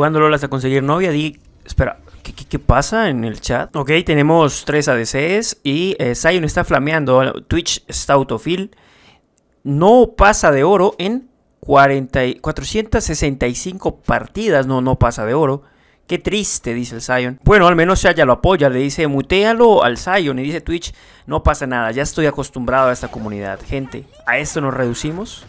Jugando LOL hasta conseguir novia, di... Espera, ¿qué, pasa en el chat? Ok, tenemos tres ADCs y eh, está flameando. Twitch está autofill. No pasa de oro en 40, 465 partidas. No, no pasa de oro. Qué triste, dice el Zion. Bueno, al menos ya lo apoya, le dice mutealo al Zion y dice Twitch, no pasa nada, ya estoy acostumbrado a esta comunidad. Gente, a esto nos reducimos,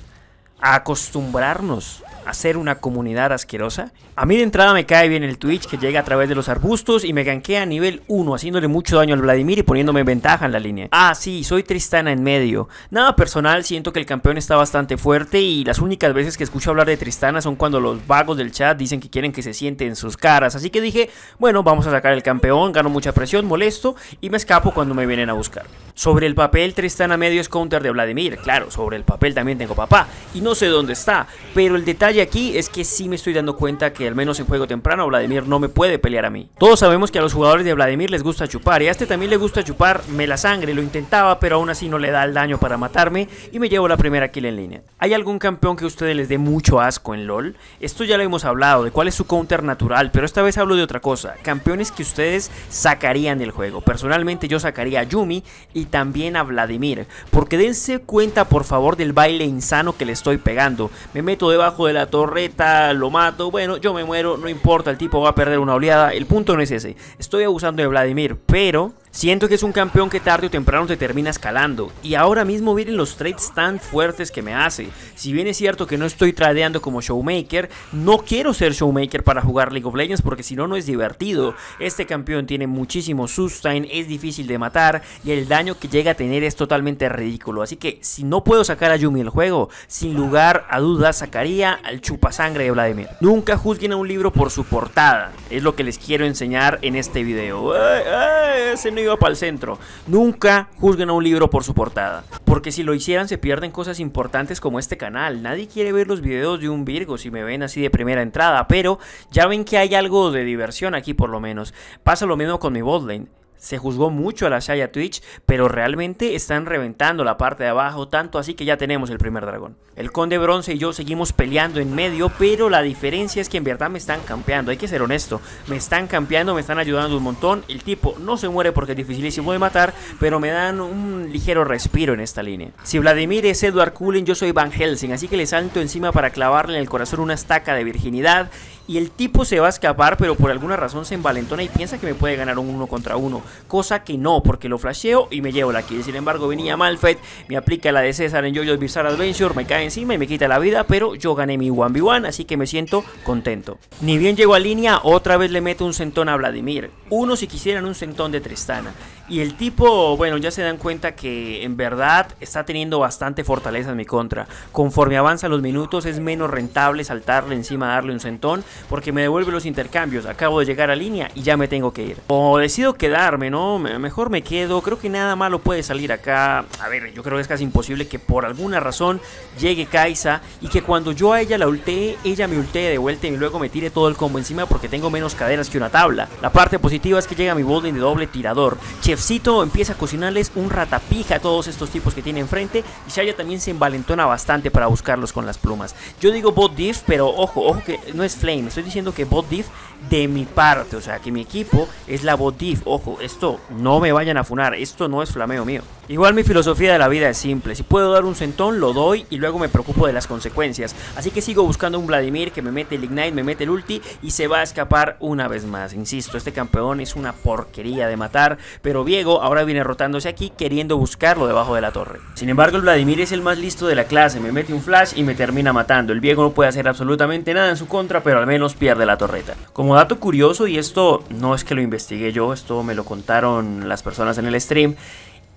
a acostumbrarnos hacer una comunidad asquerosa. A mí de entrada me cae bien el Twitch que llega a través de los arbustos y me ganquea a nivel 1, haciéndole mucho daño al Vladimir y poniéndome ventaja en la línea. Ah, sí, soy Tristana en medio. Nada personal, siento que el campeón está bastante fuerte y las únicas veces que escucho hablar de Tristana son cuando los vagos del chat dicen que quieren que se siente en sus caras. Así que dije, bueno, vamos a sacar el campeón, gano mucha presión, molesto y me escapo cuando me vienen a buscar. Sobre el papel, Tristana medio es counter de Vladimir. Claro, sobre el papel también tengo papá y no sé dónde está, pero el detalle aquí es que sí me estoy dando cuenta que al menos en juego temprano Vladimir no me puede pelear a mí. Todos sabemos que a los jugadores de Vladimir les gusta chupar y a este también le gusta chuparme la sangre, lo intentaba pero aún así no le da el daño para matarme y me llevo la primera kill en línea. ¿Hay algún campeón que a ustedes les dé mucho asco en LoL? Esto ya lo hemos hablado, de cuál es su counter natural, pero esta vez hablo de otra cosa, campeones que ustedes sacarían del juego. Personalmente yo sacaría a Yumi y también a Vladimir, porque dense cuenta por favor del baile insano que le estoy pegando. Me meto debajo de la torreta, lo mato, bueno, yo me muero, no importa, el tipo va a perder una oleada, el punto no es ese. Estoy abusando de Vladimir, pero Siento que es un campeón que tarde o temprano te termina escalando. Y ahora mismo miren los trades tan fuertes que me hace. Si bien es cierto que no estoy tradeando como Showmaker, no quiero ser Showmaker para jugar League of Legends porque si no, no es divertido. Este campeón tiene muchísimo sustain, es difícil de matar y el daño que llega a tener es totalmente ridículo. Así que si no puedo sacar a Yumi del juego, sin lugar a dudas sacaría al chupasangre de Vladimir. Nunca juzguen a un libro por su portada. Es lo que les quiero enseñar en este video. ¡Ay, ay, ese iba para el centro. Nunca juzguen a un libro por su portada. Porque si lo hicieran se pierden cosas importantes como este canal. Nadie quiere ver los videos de un Virgo si me ven así de primera entrada. Pero ya ven que hay algo de diversión aquí por lo menos. Pasa lo mismo con mi botlane se juzgó mucho a la Shaya Twitch, pero realmente están reventando la parte de abajo, tanto así que ya tenemos el primer dragón. El Conde Bronce y yo seguimos peleando en medio, pero la diferencia es que en verdad me están campeando, hay que ser honesto, me están campeando, me están ayudando un montón, el tipo no se muere porque es dificilísimo de matar, pero me dan un ligero respiro en esta línea. Si Vladimir es Edward Cullen, yo soy Van Helsing, así que le salto encima para clavarle en el corazón una estaca de virginidad y el tipo se va a escapar, pero por alguna razón se envalentona y piensa que me puede ganar un uno contra uno. Cosa que no, porque lo flasheo y me llevo la kill. Sin embargo, venía Malfet, me aplica la de César en JoJo's Bizarre Adventure, me cae encima y me quita la vida, pero yo gané mi 1v1, así que me siento contento. Ni bien llego a línea, otra vez le meto un centón a Vladimir. Uno si quisieran un centón de Tristana. Y el tipo, bueno, ya se dan cuenta que en verdad está teniendo bastante fortaleza en mi contra. Conforme avanzan los minutos es menos rentable saltarle encima, darle un centón, porque me devuelve los intercambios. Acabo de llegar a línea y ya me tengo que ir. O decido quedarme, ¿no? Mejor me quedo. Creo que nada malo puede salir acá. A ver, yo creo que es casi imposible que por alguna razón llegue Kaisa y que cuando yo a ella la ultee, ella me ultee de vuelta y luego me tire todo el combo encima porque tengo menos cadenas que una tabla. La parte positiva es que llega mi bolding de doble tirador. Chef Empieza a cocinarles un ratapija a todos estos tipos que tiene enfrente y Shaya también se envalentona bastante para buscarlos con las plumas. Yo digo bot diff, pero ojo, ojo que no es flame, estoy diciendo que bot diff de mi parte, o sea que mi equipo es la bot diff. Ojo, esto no me vayan a funar, esto no es flameo mío. Igual mi filosofía de la vida es simple, si puedo dar un centón lo doy y luego me preocupo de las consecuencias. Así que sigo buscando un Vladimir que me mete el Ignite, me mete el ulti y se va a escapar una vez más. Insisto, este campeón es una porquería de matar, pero Viego ahora viene rotándose aquí queriendo buscarlo debajo de la torre. Sin embargo, el Vladimir es el más listo de la clase, me mete un flash y me termina matando. El Viego no puede hacer absolutamente nada en su contra, pero al menos pierde la torreta. Como dato curioso, y esto no es que lo investigué yo, esto me lo contaron las personas en el stream,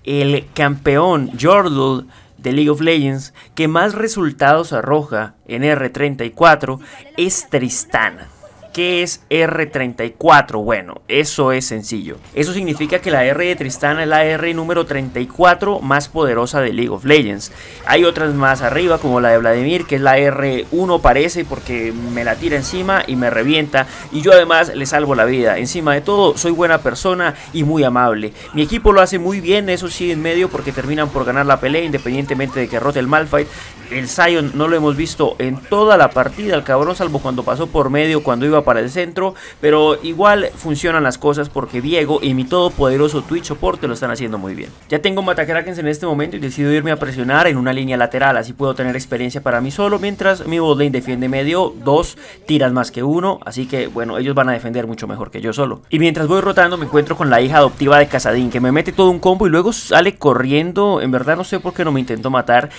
el campeón Jordal de League of Legends que más resultados arroja en R34 es Tristana. ¿Qué es R34? Bueno, eso es sencillo. Eso significa que la R de Tristana es la R número 34 más poderosa de League of Legends. Hay otras más arriba, como la de Vladimir, que es la R1 parece, porque me la tira encima y me revienta. Y yo además le salvo la vida. Encima de todo, soy buena persona y muy amable. Mi equipo lo hace muy bien, eso sí, en medio, porque terminan por ganar la pelea, independientemente de que rote el Malfight. El Zion no lo hemos visto en toda la partida, el cabrón, salvo cuando pasó por medio, cuando iba para el centro, pero igual funcionan las cosas porque Diego y mi todopoderoso Twitch soporte lo están haciendo muy bien. Ya tengo Matacrakens en este momento y decido irme a presionar en una línea lateral, así puedo tener experiencia para mí solo, mientras mi botlane defiende medio, dos tiras más que uno, así que bueno, ellos van a defender mucho mejor que yo solo. Y mientras voy rotando me encuentro con la hija adoptiva de Casadín, que me mete todo un combo y luego sale corriendo, en verdad no sé por qué no me intentó matar,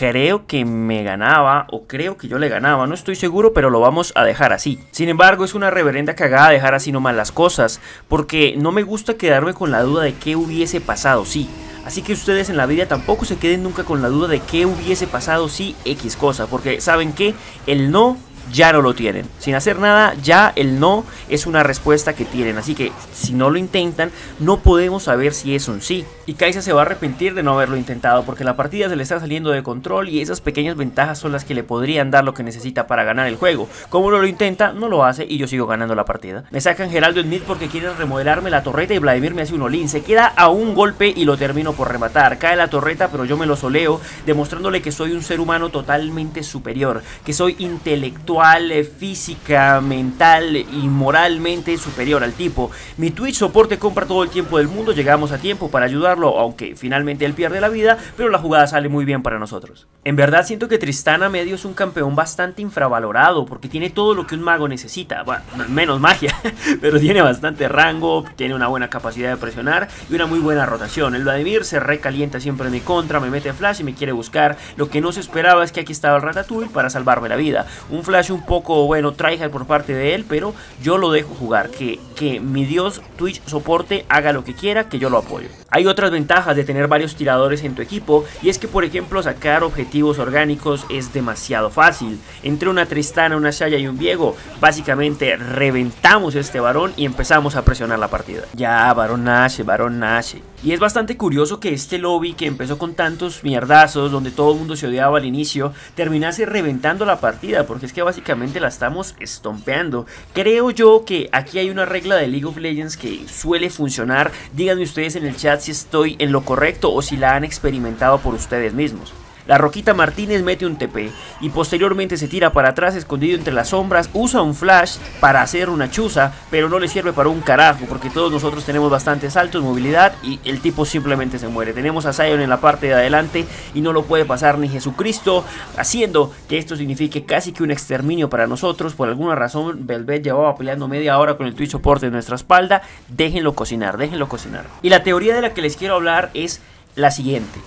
creo que me ganaba o creo que yo le ganaba, no estoy seguro, pero lo vamos a dejar así. Sin embargo, es una reverenda cagada dejar así nomás las cosas, porque no me gusta quedarme con la duda de qué hubiese pasado, sí. Así que ustedes en la vida tampoco se queden nunca con la duda de qué hubiese pasado si X cosa, porque saben que el no ya no lo tienen. Sin hacer nada, ya el no es una respuesta que tienen. Así que si no lo intentan, no podemos saber si es un sí. Y Kaisa se va a arrepentir de no haberlo intentado porque la partida se le está saliendo de control y esas pequeñas ventajas son las que le podrían dar lo que necesita para ganar el juego. Como no lo intenta, no lo hace y yo sigo ganando la partida. Me sacan Geraldo Smith porque quieren remodelarme la torreta y Vladimir me hace un olín. Se queda a un golpe y lo termino por rematar. Cae la torreta pero yo me lo soleo demostrándole que soy un ser humano totalmente superior, que soy intelectual eh, física, mental y moralmente superior al tipo. Mi Twitch soporte compra todo el tiempo del mundo, llegamos a tiempo para ayudarlo, aunque finalmente él pierde la vida, pero la jugada sale muy bien para nosotros. En verdad siento que Tristana medio es un campeón bastante infravalorado, porque tiene todo lo que un mago necesita, bueno, menos magia, pero tiene bastante rango, tiene una buena capacidad de presionar y una muy buena rotación. El Vladimir se recalienta siempre en mi contra, me mete flash y me quiere buscar. Lo que no se esperaba es que aquí estaba el Ratatouille para salvarme la vida. Un flash un poco, bueno, tryhard por parte de él, pero yo lo dejo jugar. Que, que mi dios Twitch soporte haga lo que quiera, que yo lo apoyo. Hay otras ventajas de tener varios tiradores en tu equipo, y es que por ejemplo sacar objetivos orgánicos es demasiado fácil. Entre una Tristana, una Shaya y un Viego, básicamente reventamos este varón y empezamos a presionar la partida. Ya, varón nace, varón nace. Y es bastante curioso que este lobby que empezó con tantos mierdazos, donde todo el mundo se odiaba al inicio, terminase reventando la partida, porque es que básicamente la estamos estompeando. Creo yo que aquí hay una regla de League of Legends que suele funcionar. Díganme ustedes en el chat si estoy en lo correcto o si la han experimentado por ustedes mismos. La Roquita Martínez mete un TP y posteriormente se tira para atrás escondido entre las sombras, usa un flash para hacer una chuza, pero no le sirve para un carajo porque todos nosotros tenemos bastante saltos, movilidad y el tipo simplemente se muere. Tenemos a Zion en la parte de adelante y no lo puede pasar ni Jesucristo, haciendo que esto signifique casi que un exterminio para nosotros. Por alguna razón, Velvet llevaba peleando media hora con el Twitch soporte en nuestra espalda. Déjenlo cocinar, déjenlo cocinar. Y la teoría de la que les quiero hablar es la siguiente.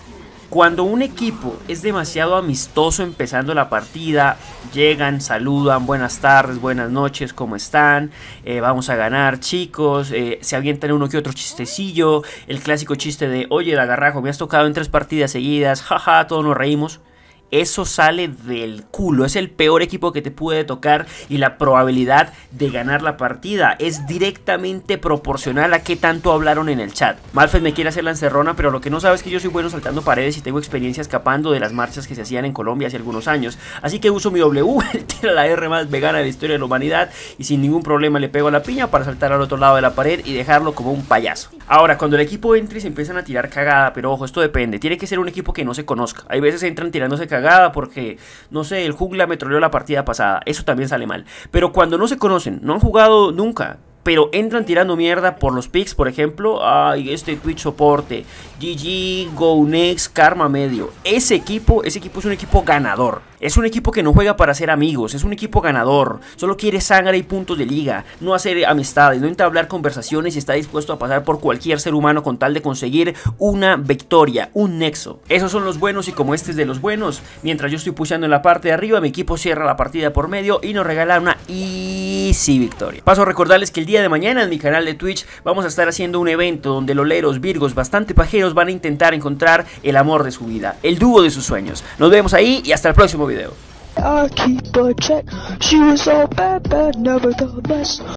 Cuando un equipo es demasiado amistoso empezando la partida, llegan, saludan, buenas tardes, buenas noches, ¿cómo están? Eh, vamos a ganar, chicos. Eh, se avientan uno que otro chistecillo. El clásico chiste de, oye, Dagarrajo, me has tocado en tres partidas seguidas, jaja, todos nos reímos eso sale del culo. Es el peor equipo que te puede tocar y la probabilidad de ganar la partida es directamente proporcional a qué tanto hablaron en el chat. Malfed me quiere hacer la encerrona, pero lo que no sabe es que yo soy bueno saltando paredes y tengo experiencia escapando de las marchas que se hacían en Colombia hace algunos años. Así que uso mi W, tira la R más vegana de la historia de la humanidad y sin ningún problema le pego a la piña para saltar al otro lado de la pared y dejarlo como un payaso. Ahora, cuando el equipo entre y se empiezan a tirar cagada, pero ojo, esto depende. Tiene que ser un equipo que no se conozca. Hay veces entran tirándose cagada porque, no sé, el jungla me troleó la partida pasada. Eso también sale mal. Pero cuando no se conocen, no han jugado nunca, pero entran tirando mierda por los picks, por ejemplo, ay, este Twitch soporte, GG, Go Next, Karma medio. Ese equipo, ese equipo es un equipo ganador. Es un equipo que no juega para ser amigos, es un equipo ganador. Solo quiere sangre y puntos de liga, no hacer amistades, no entablar conversaciones y está dispuesto a pasar por cualquier ser humano con tal de conseguir una victoria, un nexo. Esos son los buenos y como este es de los buenos, mientras yo estoy pushando en la parte de arriba, mi equipo cierra la partida por medio y nos regala una easy victoria. Paso a recordarles que el día de mañana en mi canal de Twitch vamos a estar haciendo un evento donde loleros, virgos, bastante pajeros van a intentar encontrar el amor de su vida, el dúo de sus sueños. Nos vemos ahí y hasta el próximo video.